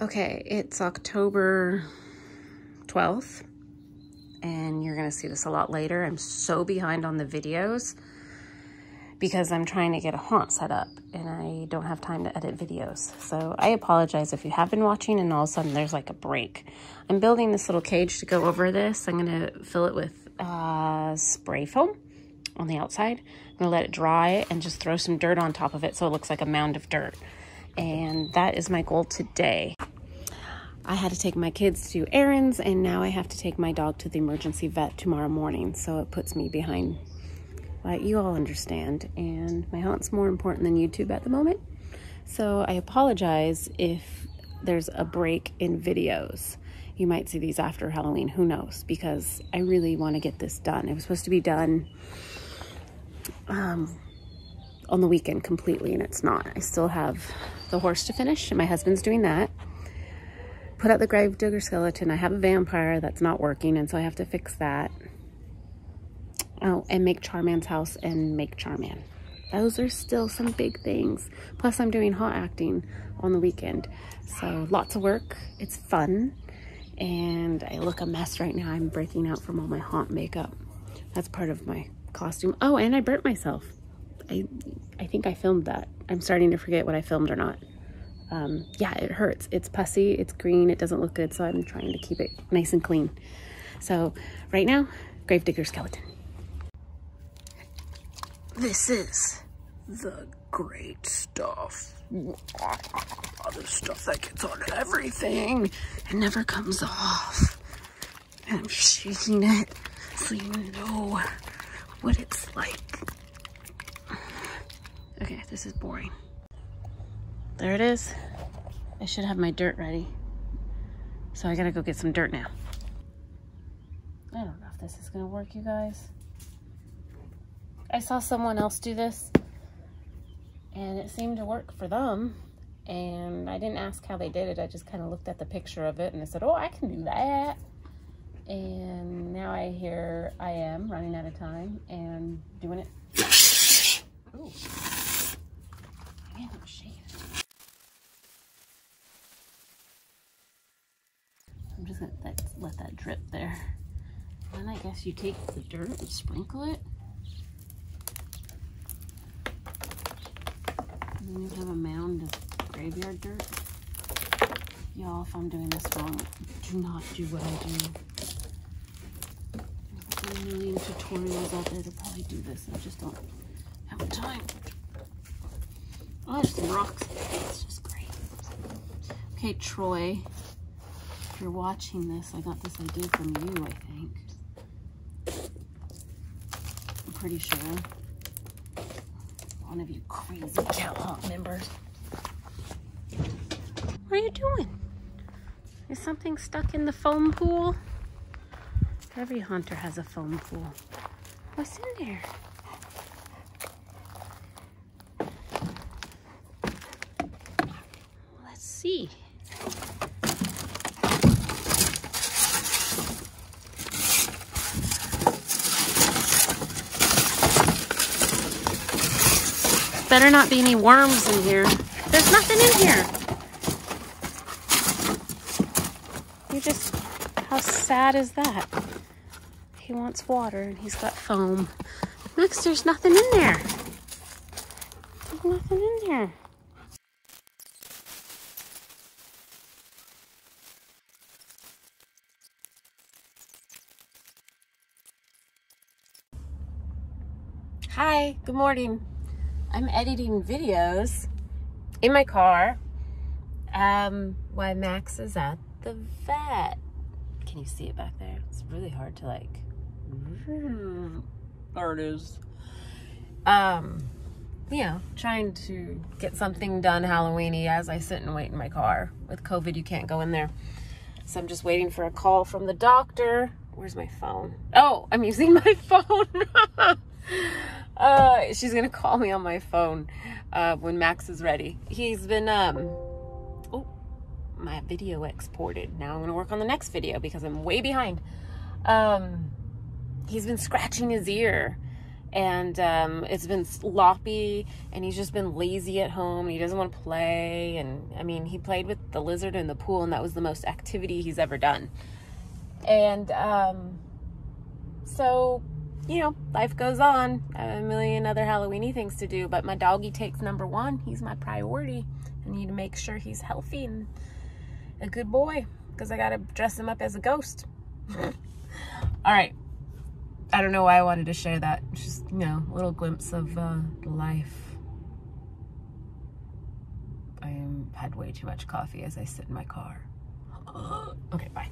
Okay, it's October 12th, and you're gonna see this a lot later. I'm so behind on the videos because I'm trying to get a haunt set up and I don't have time to edit videos. So I apologize if you have been watching and all of a sudden there's like a break. I'm building this little cage to go over this. I'm gonna fill it with uh, spray foam on the outside. I'm gonna let it dry and just throw some dirt on top of it so it looks like a mound of dirt. And that is my goal today. I had to take my kids to errands and now I have to take my dog to the emergency vet tomorrow morning. So it puts me behind, but you all understand. And my haunt's more important than YouTube at the moment. So I apologize if there's a break in videos. You might see these after Halloween, who knows? Because I really want to get this done. It was supposed to be done um, on the weekend completely and it's not. I still have the horse to finish and my husband's doing that put out the gravedigger skeleton. I have a vampire that's not working, and so I have to fix that. Oh, and make Charman's house and make Charman. Those are still some big things. Plus, I'm doing haunt acting on the weekend. So, lots of work. It's fun. And I look a mess right now. I'm breaking out from all my haunt makeup. That's part of my costume. Oh, and I burnt myself. I, I think I filmed that. I'm starting to forget what I filmed or not um, yeah, it hurts. It's pussy, it's green, it doesn't look good, so I'm trying to keep it nice and clean. So right now, Gravedigger Skeleton. This is the great stuff. The stuff that gets on everything and never comes off. And I'm shaking it so you know what it's like. Okay, this is boring. There it is. I should have my dirt ready. So I gotta go get some dirt now. I don't know if this is gonna work, you guys. I saw someone else do this and it seemed to work for them. And I didn't ask how they did it. I just kind of looked at the picture of it and I said, oh, I can do that. And now I hear I am running out of time and doing it. Ooh. Man, I'm just gonna let, let that drip there. Then I guess you take the dirt and sprinkle it. And then you have a mound of graveyard dirt. Y'all, if I'm doing this wrong, do not do what I do. There's a million tutorials out there to probably do this. I just don't have time. Oh, there's some rocks. It's just great. Okay, Troy you're watching this, I got this idea from you, I think. I'm pretty sure. One of you crazy Haunt members. What are you doing? Is something stuck in the foam pool? Every haunter has a foam pool. What's in there? Let's see. Better not be any worms in here. There's nothing in here. You just, how sad is that? He wants water and he's got foam. Next, there's nothing in there. There's nothing in there. Hi, good morning. I'm editing videos in my car um, while Max is at the vet. Can you see it back there? It's really hard to like. There it is. Um, you know, trying to get something done Halloweeny as I sit and wait in my car. With COVID, you can't go in there. So I'm just waiting for a call from the doctor. Where's my phone? Oh, I'm using my phone. Uh, she's gonna call me on my phone uh, when Max is ready. He's been, um, oh, my video exported. Now I'm gonna work on the next video because I'm way behind. Um, he's been scratching his ear and um, it's been sloppy and he's just been lazy at home he doesn't want to play and i mean he played with the lizard in the pool and that was the most activity he's ever done and um, so you know life goes on a million other halloweeny things to do but my doggy takes number one he's my priority i need to make sure he's healthy and a good boy because i gotta dress him up as a ghost all right I don't know why I wanted to share that. Just, you know, a little glimpse of uh, life. I had way too much coffee as I sit in my car. okay, bye.